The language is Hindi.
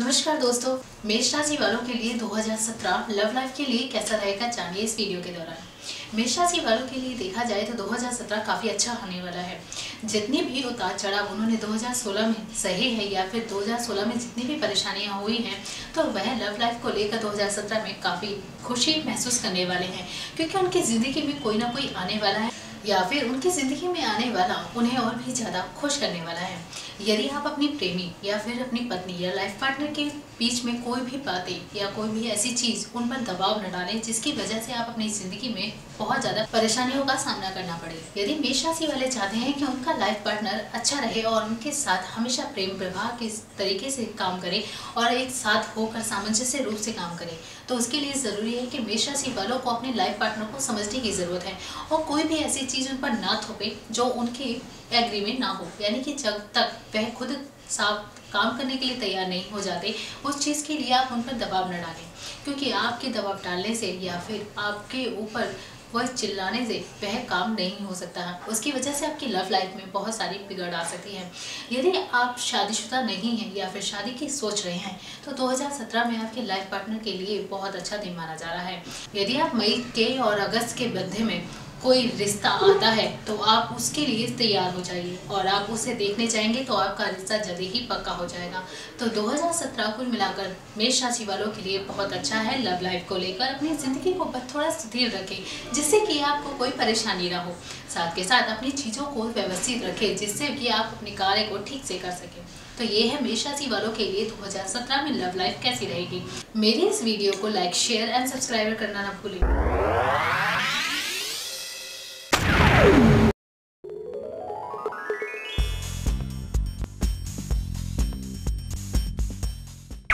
नमस्कार दोस्तों, मेष राशि वालों के लिए 2017 लव लाइफ के लिए कैसा रहेगा जानिए इस वीडियो के दौरान। मेष राशि वालों के लिए देखा जाए तो 2017 काफ़ी अच्छा होने वाला है। जितनी भी उतार चढ़ाव उन्होंने 2016 में सही है या फिर 2016 में जितनी भी परेशानियाँ हुई हैं तो वह लव लाइफ को लेकर 2017 में काफ़ी खुशी महसूस करने वाले हैं, क्योंकि उनकी ज़िंदगी में कोई ना कोई आने वाला है। या फिर उनकी ज़िंदगी में आने वाला उन्हें और भी ज़्यादा खुश करने वाला है। यदि आप अपनी प्रेमी या फिर अपनी पत्नी या लाइफ पार्टनर के बीच में कोई भी बातें या कोई भी ऐसी चीज़ उन पर दबाव न डालें, जिसकी वजह से आप अपनी ज़िंदगी में बहुत ज़्यादा परेशानियों का सामना करना पड़े। यदि मेष राशि वाले चाहते हैं कि उनका लाइफ पार्टनर अच्छा रहे और उनके साथ हमेशा प्रेम प्रवाह के तरीके से काम करे और एक साथ होकर सामंजस्य रूप से काम करे तो उसके लिए ज़रूरी है कि मेष राशि वालों को अपने लाइफ पार्टनर को समझने की ज़रूरत है और कोई भी ऐसी चीज़ उन पर ना थोपे, जो उनके एग्रीमेंट ना हो। यानी कि जब तक वह खुद साफ़ काम करने के लिए तैयार नहीं हो जाते, उस चीज़ के लिए आप उन पर दबाव न डालें। क्योंकि आपके दबाव डालने से या फिर आपके ऊपर वह चिल्लाने से वह काम नहीं हो सकता। है उसकी वजह से आपकी लव लाइफ में बहुत सारी बिगड़ आ सकती है। यदि आप शादीशुदा नहीं हैं या फिर शादी की सोच रहे हैं तो 2017 में आपके लाइफ पार्टनर के लिए बहुत अच्छा दिन माना जा रहा है। यदि आप मई के और अगस्त के मध्य में कोई रिश्ता आता है तो आप उसके लिए तैयार हो जाइए। और आप उसे देखने जाएँगे तो आपका रिश्ता जल्दी ही पक्का हो जाएगा। तो 2017 कुल मिलाकर मेष राशि वालों के लिए बहुत अच्छा है लव लाइफ को लेकर। अपनी ज़िंदगी को थोड़ा स्थिर रखें, जिससे कि आपको कोई परेशानी ना हो। साथ के साथ अपनी चीज़ों को व्यवस्थित रखें, जिससे कि आप अपने कार्य को ठीक से कर सकें। तो ये है मेष राशि वालों के लिए 2017 में लव लाइफ कैसी रहेगी। मेरी इस वीडियो को लाइक शेयर एंड सब्सक्राइब करना ना भूलें।